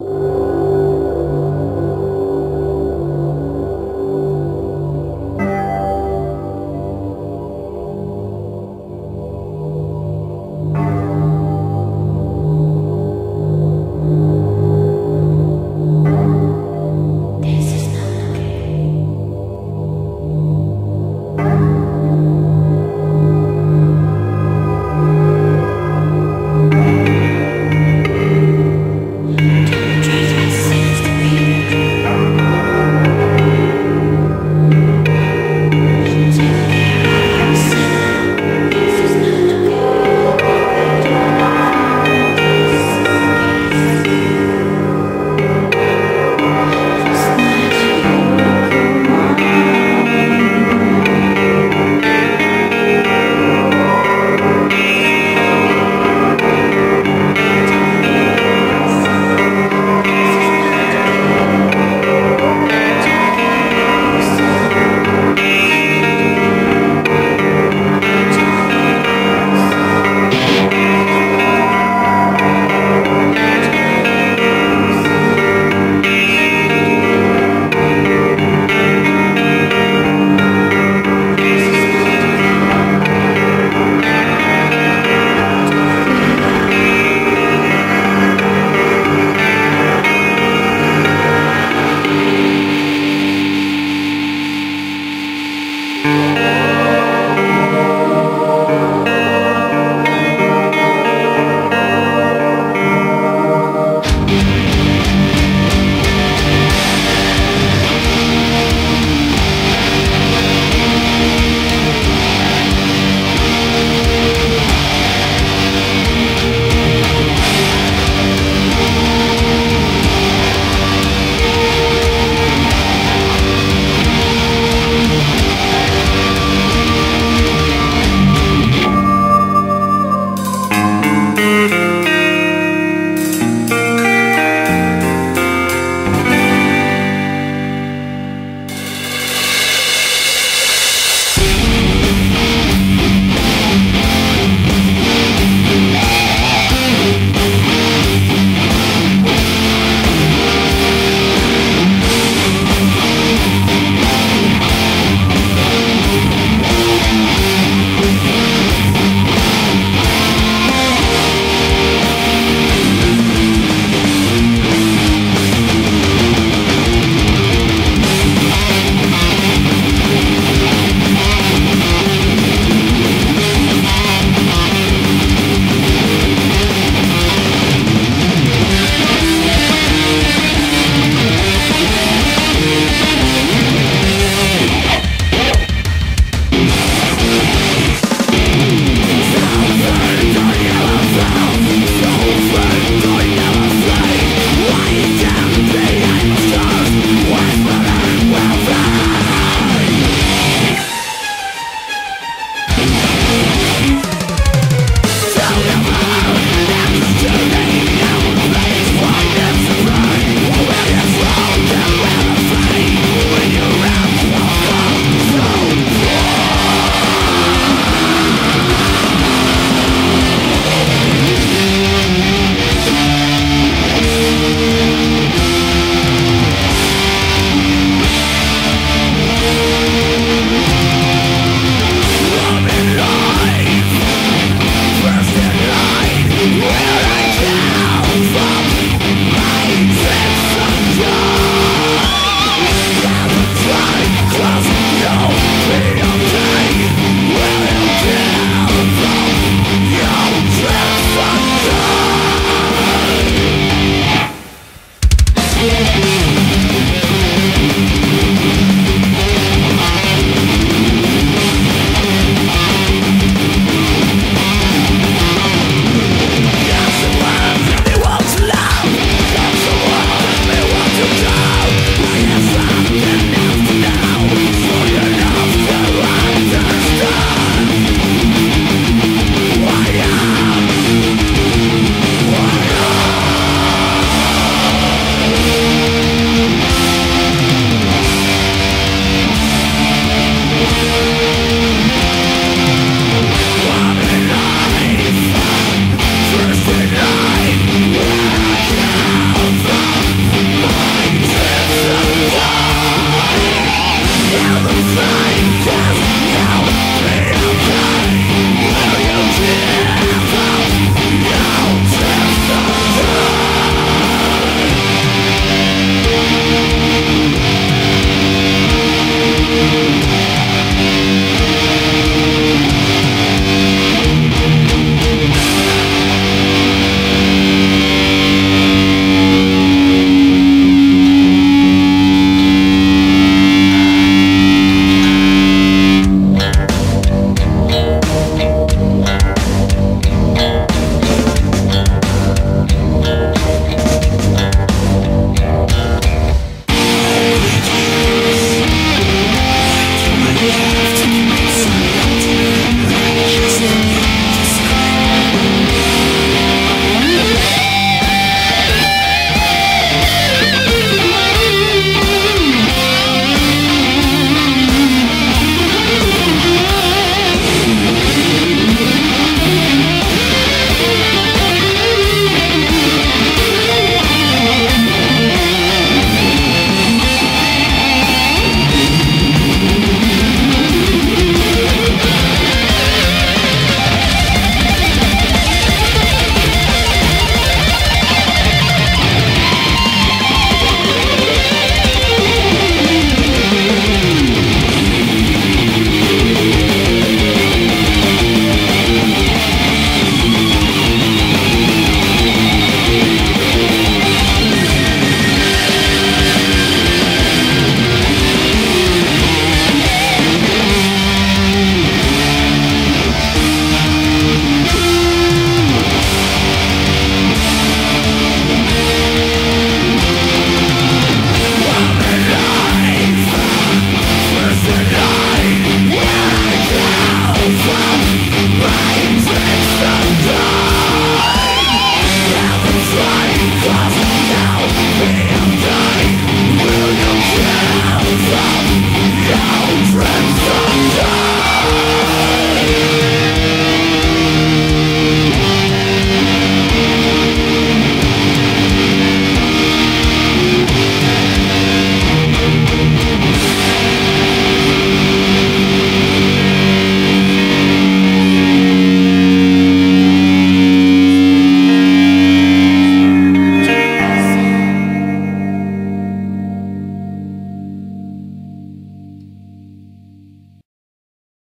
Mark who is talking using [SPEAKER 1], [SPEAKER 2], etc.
[SPEAKER 1] you